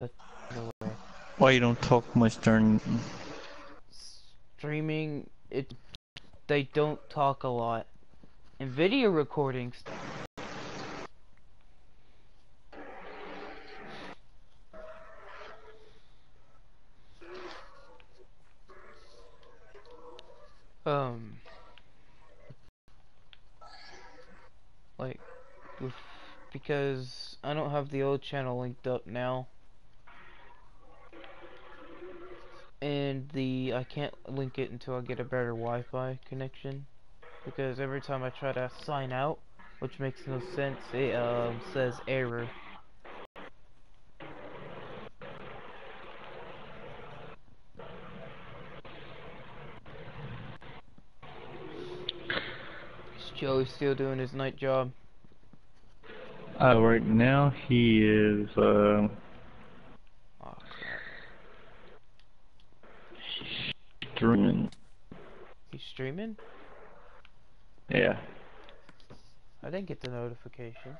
way. Why you don't talk much during? Streaming, it they don't talk a lot. In video recordings, um, like, with, because I don't have the old channel linked up now. And the I can't link it until I get a better Wi-Fi connection because every time I try to sign out which makes no sense it um, says error Is still doing his night job? Uh, right now he is uh, Oh crap. Streaming. He's streaming? Yeah. I didn't get the notification.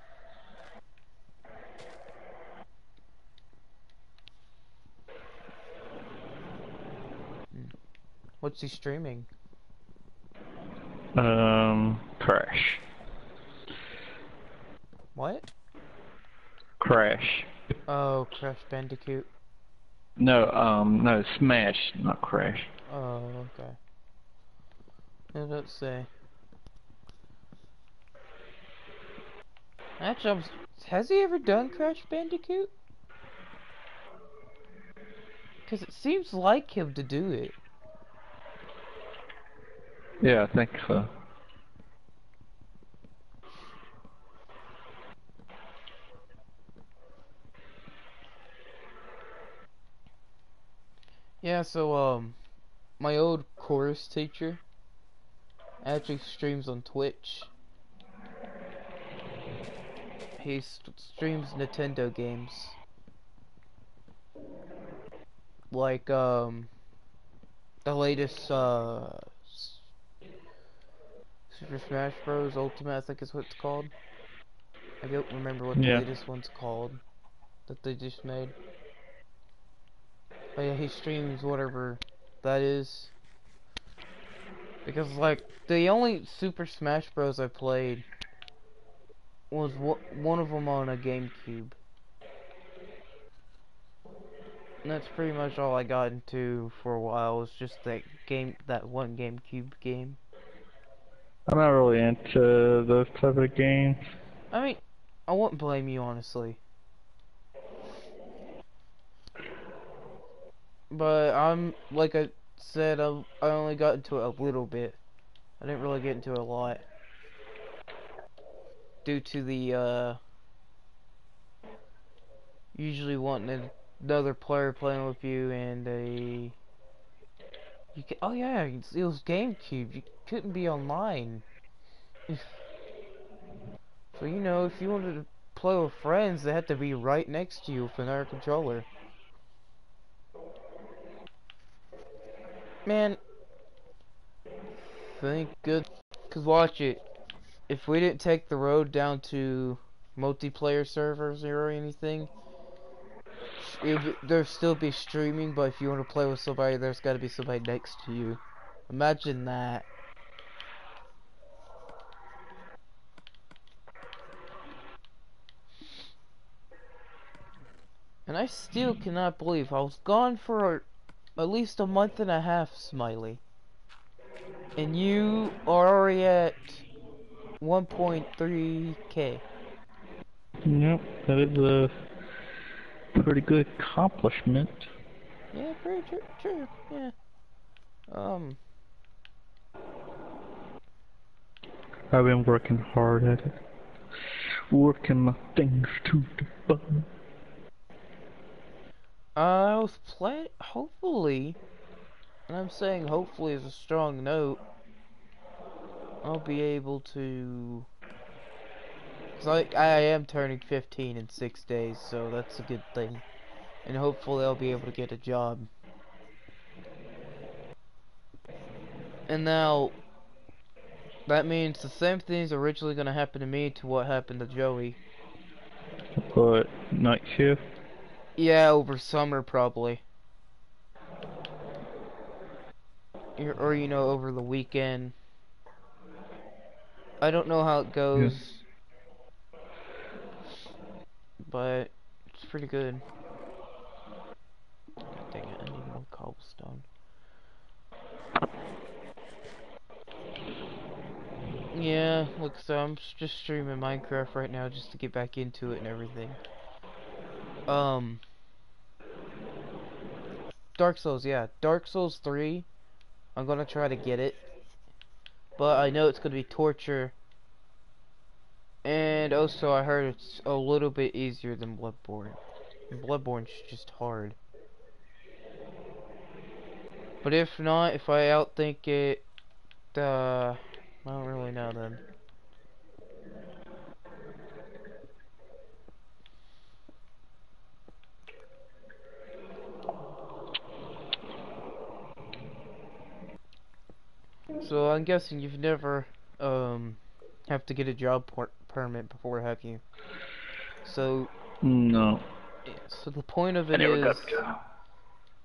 Hmm. What's he streaming? Um, Crash. What? Crash. Oh, Crash Bandicoot. No, um, no, Smash, not Crash. Oh, okay. Yeah, let's say. Actually, I'm has he ever done Crash Bandicoot? Because it seems like him to do it. Yeah, I think so. Yeah, so, um, my old chorus teacher actually streams on Twitch. He st streams Nintendo games. Like, um, the latest, uh, Super Smash Bros. Ultimate, I think is what it's called. I don't remember what the Yeah. latest one's called that they just made. But yeah, he streams whatever that is. Because like the only Super Smash Bros. I played was one of them on a GameCube. And that's pretty much all I got into for a while. Was just that game, that one GameCube game. I'm not really into those type of games. I mean, I wouldn't blame you honestly. But I'm like I said, I I only got into it a little bit. I didn't really get into it a lot. Due to the uh usually wanting another player playing with you and a you can, oh yeah it was GameCube. You couldn't be online. So you know if you wanted to play with friends they had to be right next to you with another controller man. Thank good cause watch it. If we didn't take the road down to multiplayer servers or anything there'd still be streaming but if you want to play with somebody there's got to be somebody next to you. Imagine that. And I still cannot believe I was gone for at least a month and a half Smiley and you are already at 1.3k Yep, that is a pretty good accomplishment. Yeah, pretty true, true, yeah. Um, I've been working hard at it. Working my things to the bone. I was play hopefully, and I'm saying hopefully is a strong note, I'll be able to, cause I, am turning 15 in six days, so that's a good thing. And hopefully I'll be able to get a job. And now, that means the same thing's originally gonna happen to me to what happened to Joey. But night shift. Yeah, over summer probably. Or, or, you know, over the weekend. I don't know how it goes. But it's pretty good. Dang it, I need more cobblestone. Yeah, look, so I'm just streaming Minecraft right now just to get back into it and everything. Um, Dark Souls, yeah, Dark Souls 3, I'm gonna try to get it, but I know it's gonna be torture, and also I heard it's a little bit easier than Bloodborne. Bloodborne's just hard. But if not, if I outthink it, uh, I don't really know then. So I'm guessing you've never um have to get a job permit before, have you? So no. So the point of it is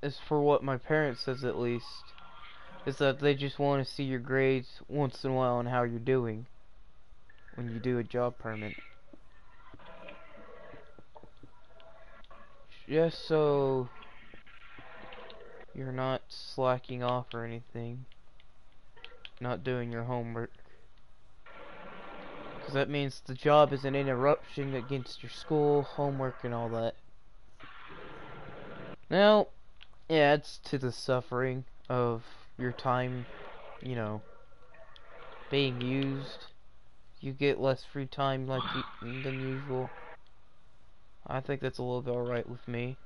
is for what my parents says at least is that they just want to see your grades once in a while and how you're doing when you do a job permit. Just so you're not slacking off or anything, not doing your homework. Because that means the job is an interruption against your school, homework, and all that. Now, it adds to the suffering of your time, you know, being used. You get less free time like than usual. I think that's a little bit alright with me.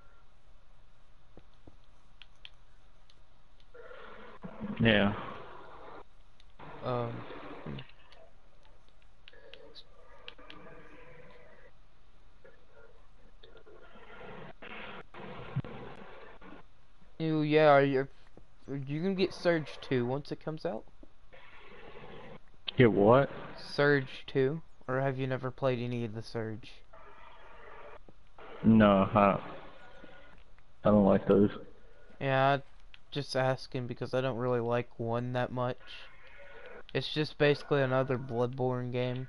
Yeah. Um. You, yeah, are you you can get Surge 2 once it comes out? Get what? Surge 2? Or have you never played any of the Surge? No, I, I don't like those. Yeah, just asking because I don't really like one that much. It's just basically another Bloodborne game.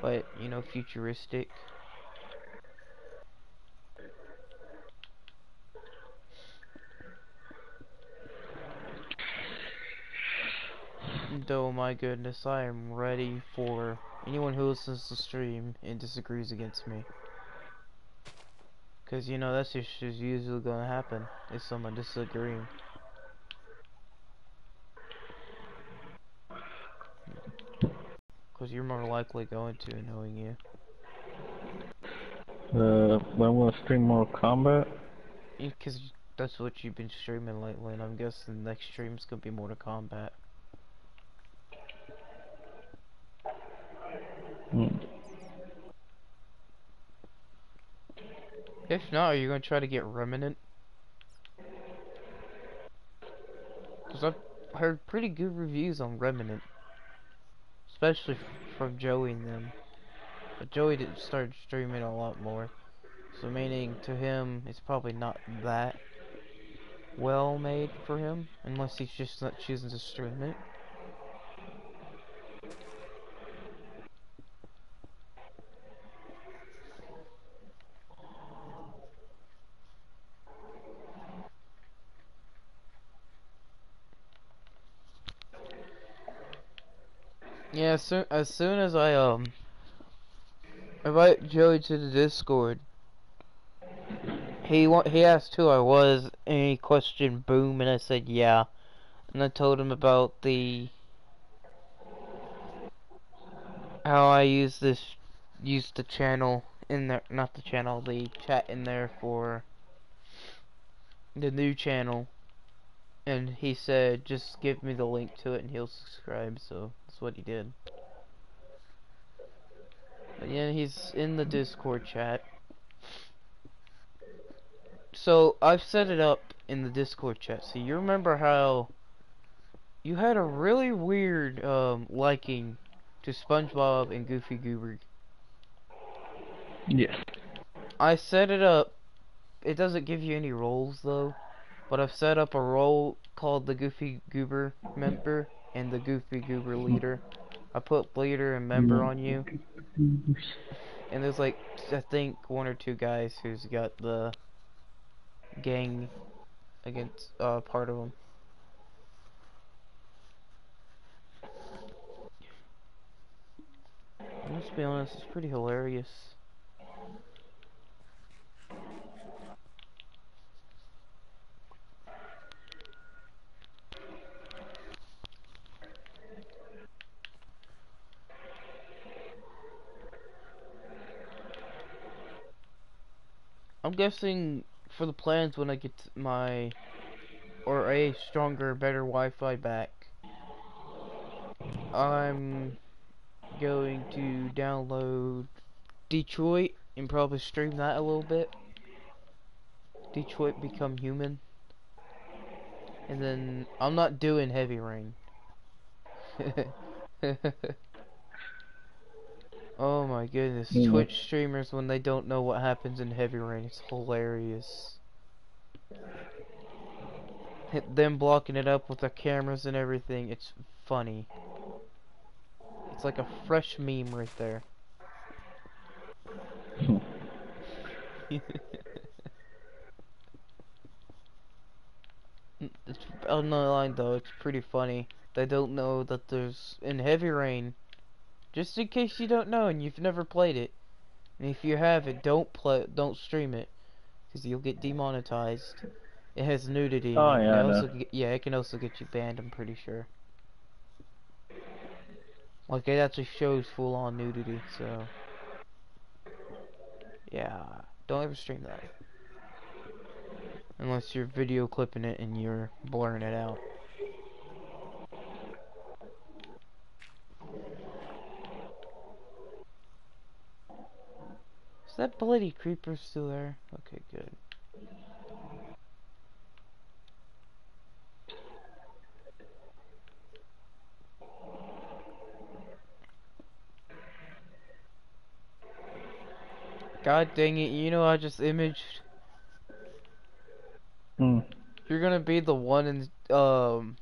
But, you know, futuristic. oh my goodness, I am ready for anyone who listens to the stream and disagrees against me. Because, you know, that's just usually going to happen, is someone disagreeing. Because you're more likely going to, knowing you. Uh, when will I stream Mortal Kombat? Because that's what you've been streaming lately, and I'm guessing the next stream's gonna be Mortal Kombat. Hmm. If not, are you gonna try to get Remnant? Cause I've heard pretty good reviews on Remnant, especially from Joey and them. But Joey did start streaming a lot more, so meaning to him it's probably not that well made for him, unless he's just not choosing to stream it. As soon as, soon as I um invite Joey to the Discord, he he asked who I was, and he questioned Boom, and I said yeah, and I told him about the how I use this use the channel in there, not the channel, the chat in there for the new channel, and he said just give me the link to it and he'll subscribe. So. That's what he did. But yeah, he's in the Discord chat. So, I've set it up in the Discord chat. So, you remember how you had a really weird um, liking to SpongeBob and Goofy Goober. Yes. I set it up it doesn't give you any roles though, but I've set up a role called the Goofy Goober member and the Goofy Goober leader. I put leader and member on you, and there's like I think one or two guys who's got the gang against uh part of them. Let's be honest, it's pretty hilarious. Guessing for the plans when I get my or a stronger, better Wi-Fi back, I'm going to download Detroit and probably stream that a little bit. Detroit Become Human. And then I'm not doing Heavy Rain. oh my goodness, Mhm. Twitch streamers when they don't know what happens in Heavy Rain, it's hilarious. Hit them blocking it up with their cameras and everything, it's funny. It's like a fresh meme right there. Mm, it's on the line though, it's pretty funny. They don't know that there's in Heavy Rain. Just in case you don't know and you've never played it. And if you have it, don't play don't stream it cuz you'll get demonetized. It has nudity. Oh, yeah, I can know. also yeah, it can also get you banned, I'm pretty sure. Like it actually shows full on nudity, so yeah, don't ever stream that. Unless you're video clipping it and you're blurring it out. Is that bloody creeper still there? Okay, good. God dang it, you know I just imaged Hmm. you're gonna be the one in um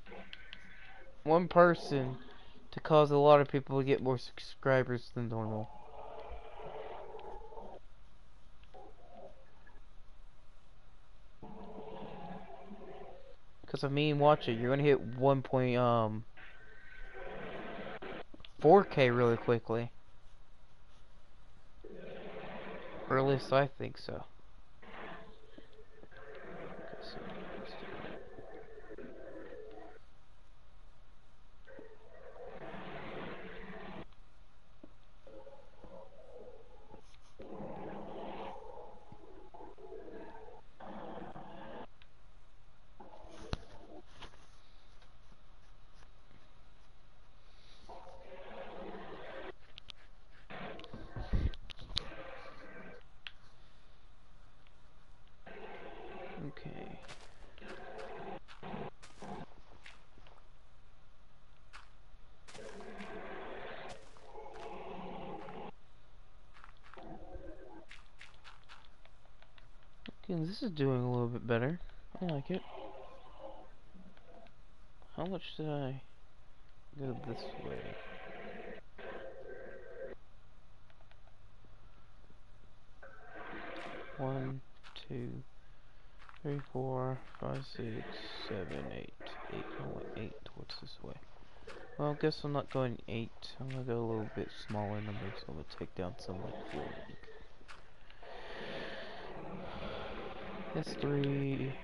one person to cause a lot of people to get more subscribers than normal. Cause I mean, watch it. You're gonna hit one point um 4K really quickly. Or at least I think so. Okay, so let's do that. Okay. This is doing a little bit better. I like it. How much did I go this way? One, two, three, four, five, six, seven, eight. Eight. Went eight towards this way. Well, I guess I'm not going eight. I'm gonna go a little bit smaller number, so I'm gonna take down some three.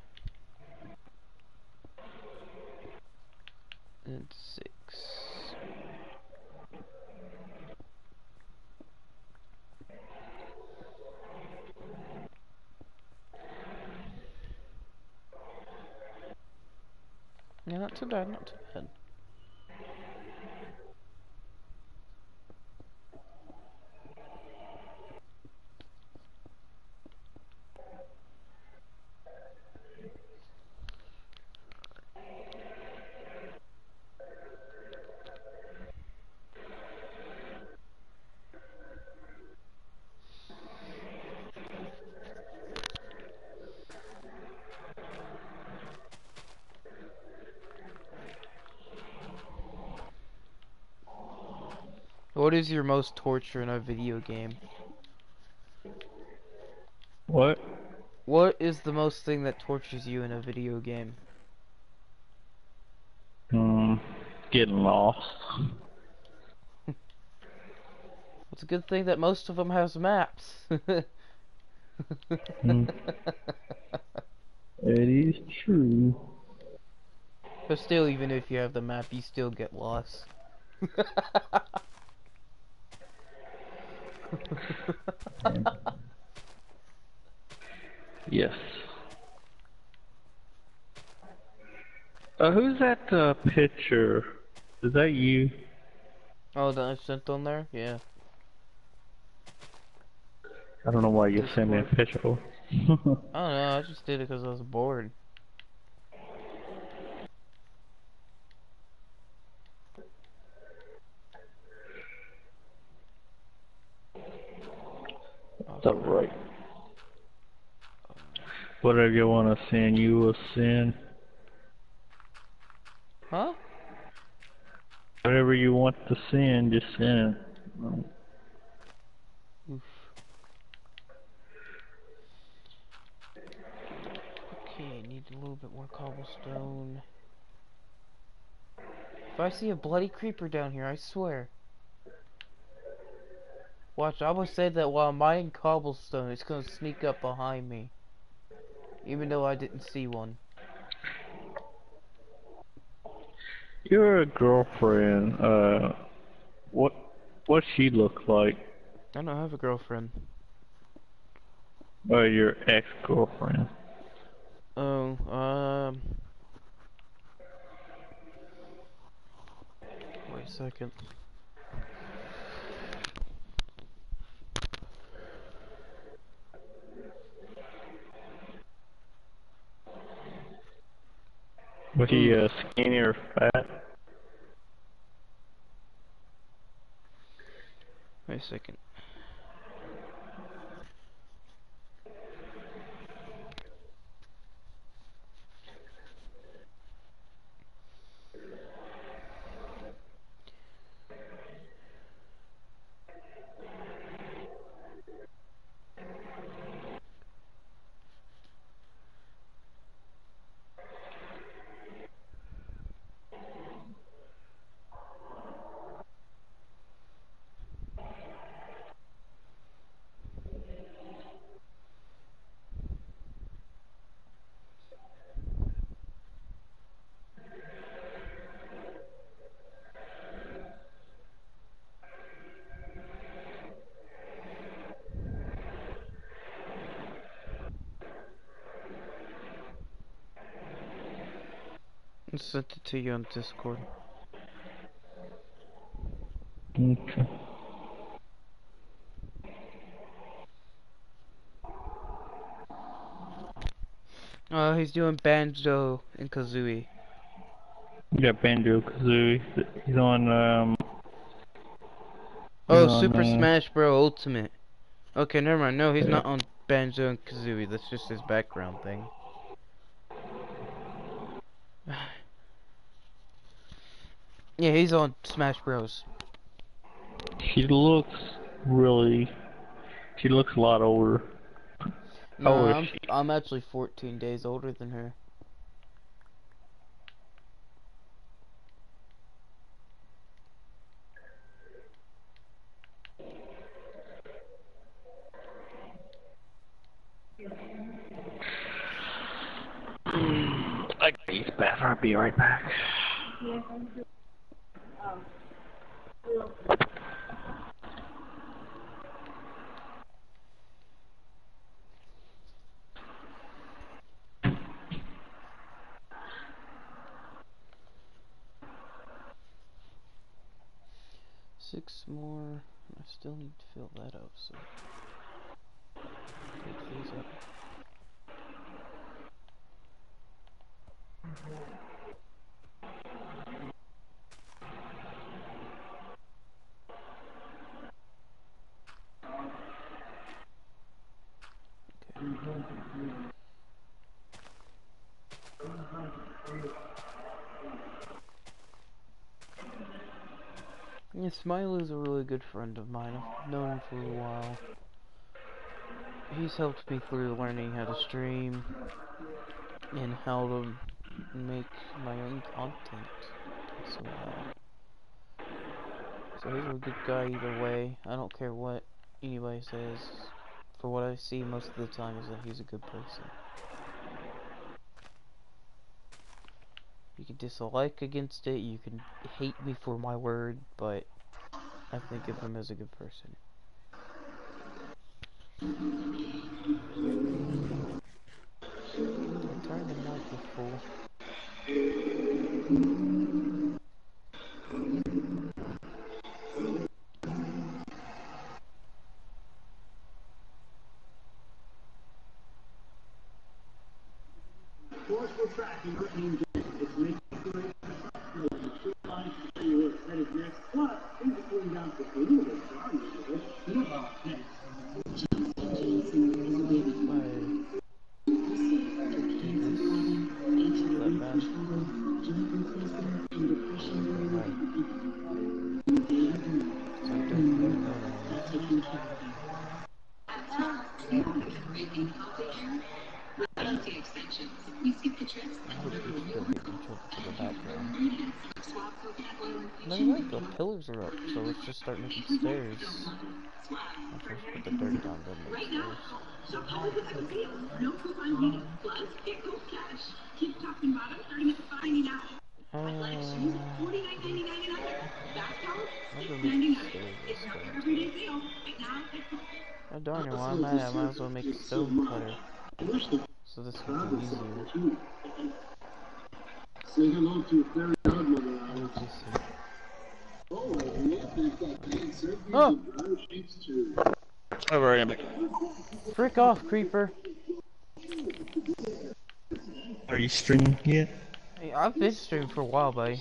And six. Yeah, not too bad, not too bad. What is your most torture in a video game? What? What is the most thing that tortures you in a video game? Hmm. Getting lost. It's a good thing that most of them has maps. Hmm. It is true. but still, even if you have the map, you still get lost. Yes. Uh, who's that uh, picture? Is that you? oh, that I sent on there? Yeah. I don't know why you sent me a picture. I don't know, I just did it because I was bored. That's alright. Whatever you want to send, you will send. Huh? Whatever you want to send, just send. Oof. Okay, I need a little bit more cobblestone. If I see a bloody creeper down here, I swear. Watch, I will say that while I'm mining cobblestone, it's gonna sneak up behind me. Even though I didn't see one. Your girlfriend, uh, what, what she look like? I don't have a girlfriend. Uh, your ex-girlfriend. Oh, um... Wait a second. Was he uh, skinny or fat? Wait a second. I sent it to you on Discord. Okay. Uh, he's doing Banjo and Kazooie. Yeah, Banjo Kazooie. He's on, um. Oh, on, Super uh, Smash Bro. Ultimate. Okay, never mind. No, he's Yeah. not on Banjo and Kazooie. That's just his background thing. Yeah, he's on Smash Bros. She looks really. She looks a lot older. No, old is I'm. I'm actually 14 days older than her. I gotta use the bathroom. I'll be right back. Six more. I still need to fill that up, so. Pick these up. Okay. Yeah, Smiley's a really good friend of mine. I've known him for a while. He's helped me through learning how to stream and how to make my own content well. So he's a good guy either way. I don't care what anybody says. For what I see most of the time is that he's a good person. You can dislike against it, you can hate me for my word, but I think of him as a good person. Oh darn it, while I'm at it, I might as well make a stone cutter. So this will be easier. Say hello to your fairy godmother, Let Alex. just see. Oh, look, we've got Oh. and dryer sheets too. Alright, Frick off, creeper! are you streaming yet? Hey, I've been streaming for a while, buddy.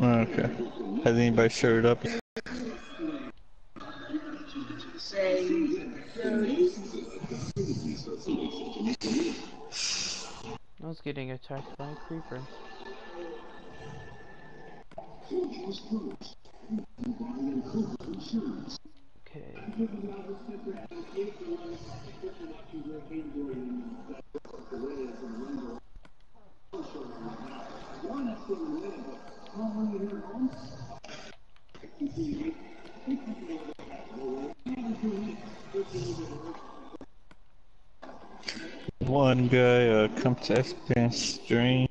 Oh, okay. Has anybody showed up? Getting attacked by a creeper. Okay. One guy uh, come to SPN stream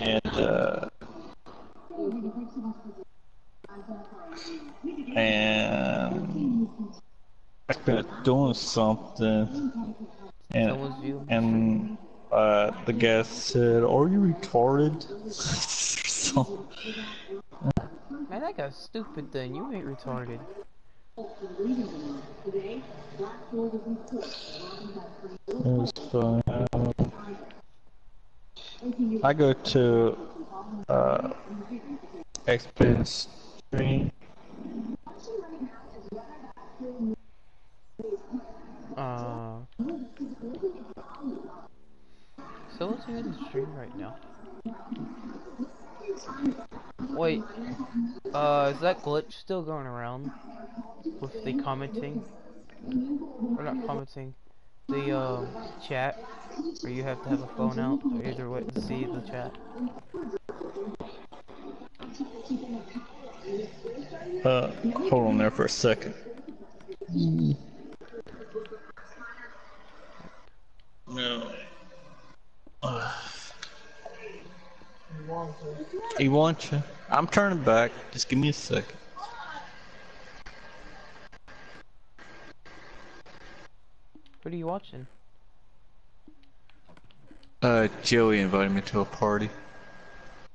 and uh, and I been doing something and and uh, the guy said, "Are you retarded?" so, Man, that guy's stupid then. You ain't retarded. Was. I go to uh, SPN stream. Uh. So what's in the stream right now? Wait. Uh, is that glitch still going around? With the commenting? Or not commenting. The, um, chat? Where you have to have a phone out, or either way to see the chat. Uh, hold on there for a second. No. He wants you. I'm turning back. Just give me a second. What are you watching? Uh, Joey invited me to a party.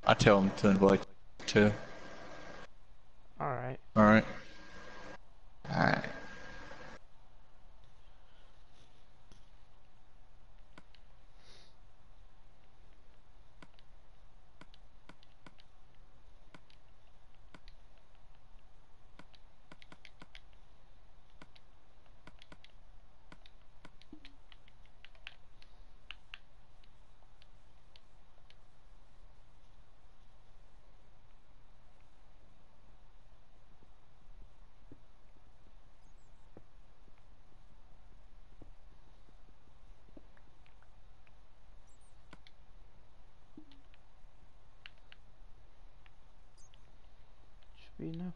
I tell him to invite you too. Alright. Alright. Alright.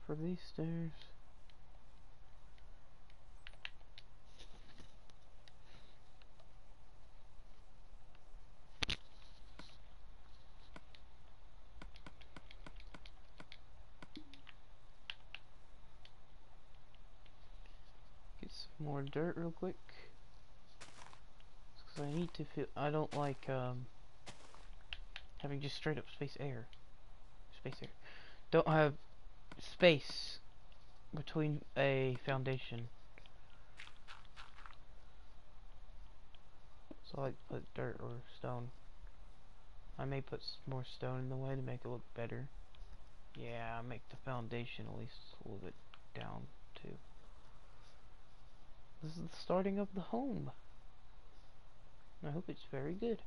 For these stairs. Get some more dirt real quick. Because I need to feel. I don't like um, having just straight up space air. Space air. Don't have space between a foundation. So I like to put dirt or stone. I may put more stone in the way to make it look better. Yeah, I make the foundation at least a little bit down too. This is the starting of the home. I hope it's very good.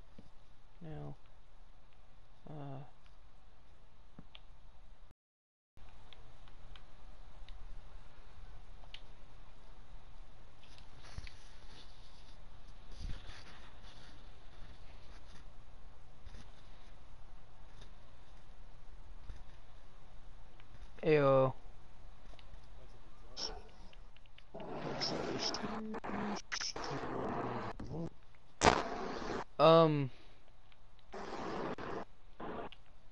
Now, uh, ayo. Um,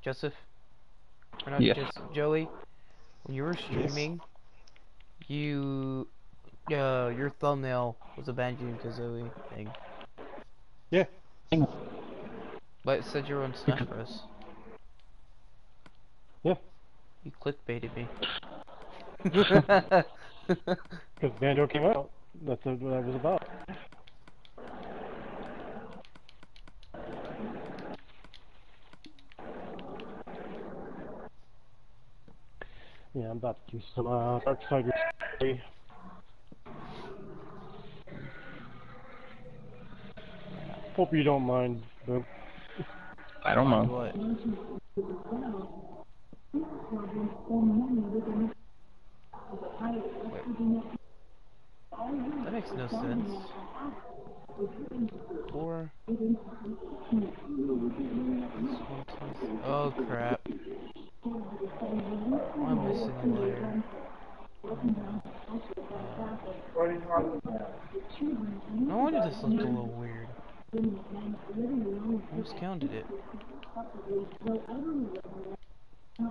Joseph, or not Yes. Joseph, Joey, when you were streaming, you, uh, your thumbnail was a Banjo and Kazooie thing, Yeah. but it said you were on Smash Bros. Yeah. You clickbaited me. Because Banjo came out. That's what that was about. Yeah, I'm about to do some uh, Darksiders. play. Hope you don't mind, Boom. I don't mind. That makes no sense. Four. Oh crap. I'm missing a layer. Uh, no wonder this looked a little weird. I just counted it. So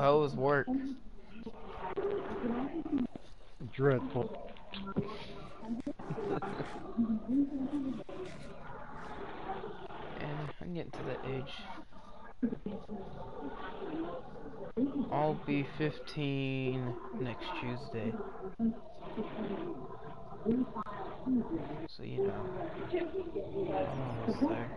how was work? Dreadful. And I'm getting to that age. I'll be 15 next Tuesday. So you know, I'm almost there.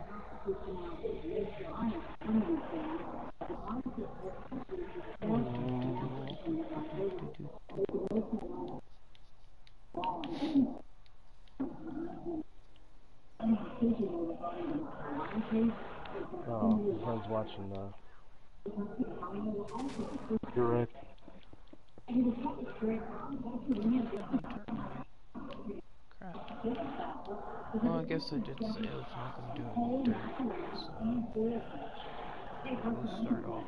Oh, friend's watching uh You're right. Crap. Well, I guess I did say I was not gonna do it with dirt, so we'll start off.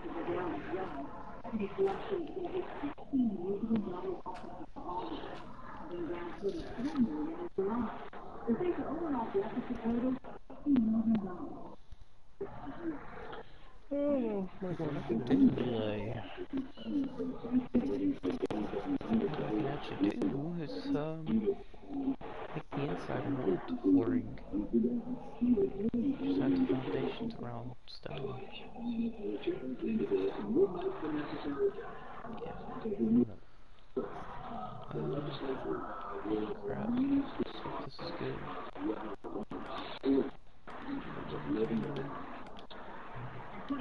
Oh, my God. Didn't delay. What I do is um make the inside of wood flooring. Just the foundations around stone. Yeah. Um, crap. Let's see if this is good.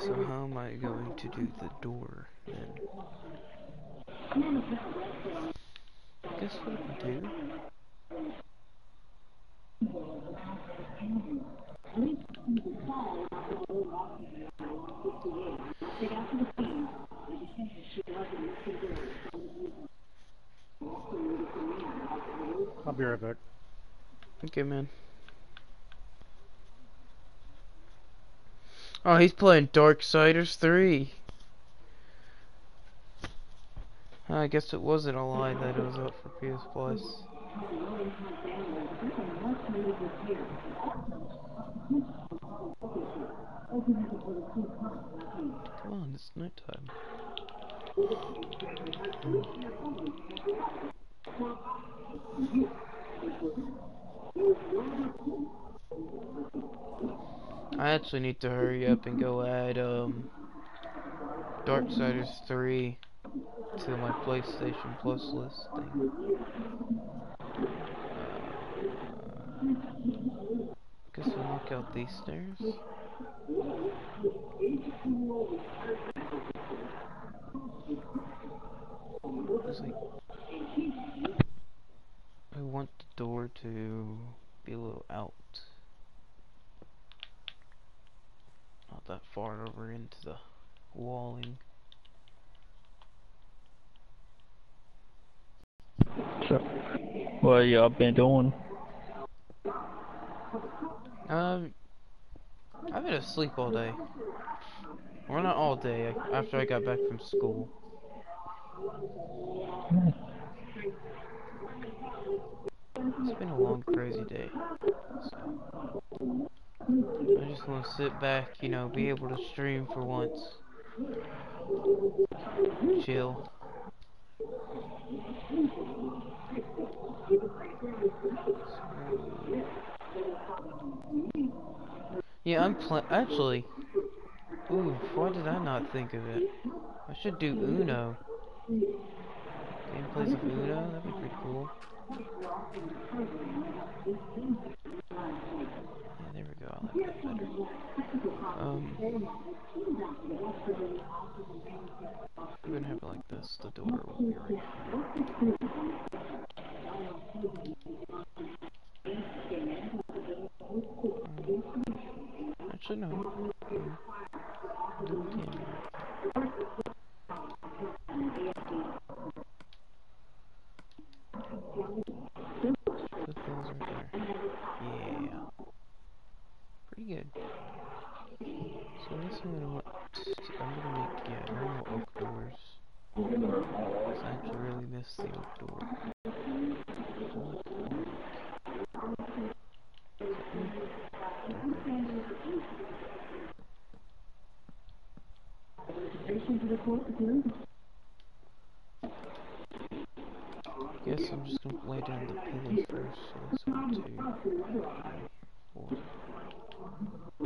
so how am I going to do the door then? Guess what I do? I'll be right back. Okay, man. Oh, he's playing Darksiders 3. I guess it wasn't a lie that it was up for PS Plus. Come on, it's nighttime. I actually need to hurry up and go add um Darksiders 3 to my PlayStation Plus listing. Uh, guess I'll knock out these stairs. I want the door to be a little out. That far over into the walling. So, what y'all been doing? Um, I've been asleep all day. Well, not all day. After I got back from school. It's been a long, crazy day. So, just to sit back, you know, be able to stream for once. Chill. Yeah, I'm pl- actually. Ooh, why did I not think of it? I should do Uno. Gameplays of Uno, that'd be pretty cool. Like that. Um, I'm gonna have it like this. The door will be right. Um, actually, no. Um. Put. Pretty good. So I guess I'm gonna want I'm gonna make yeah normal oak doors. 'Cause I actually really miss the oak door. Guess I'm just gonna lay down the pillow first. So that's one, two, three, four.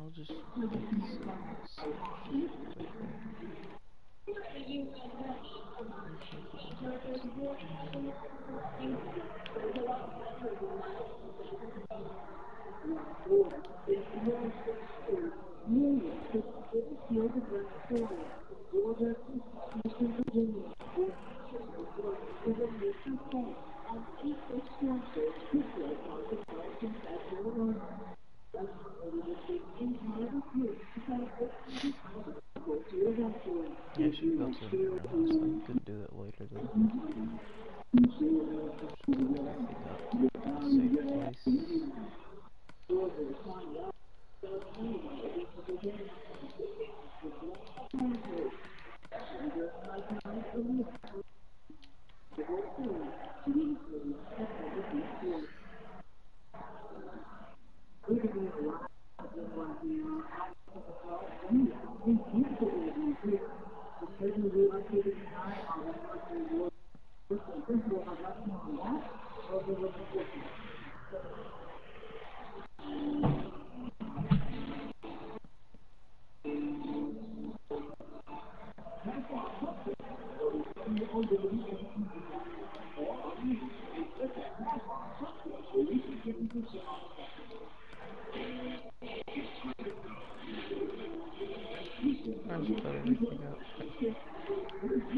I'll just else, I.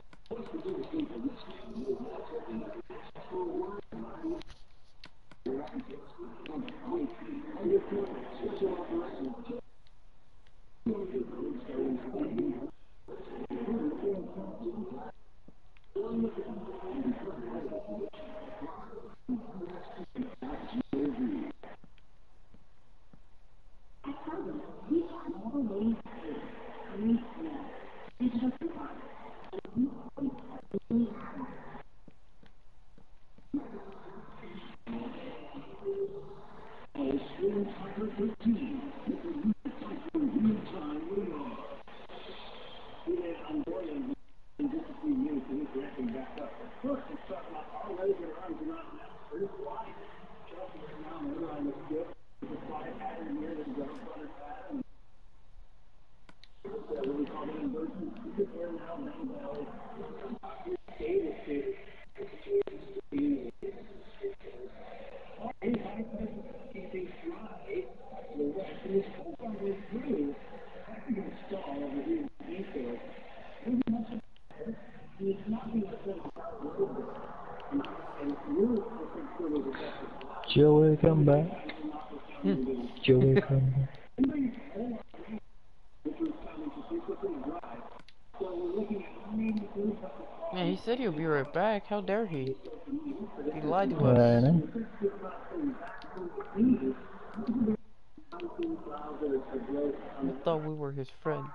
come back. Hmm. Joey, come back. man, he said he'll be right back. How dare he? He lied to I us. know. Eh? I thought we were his friends.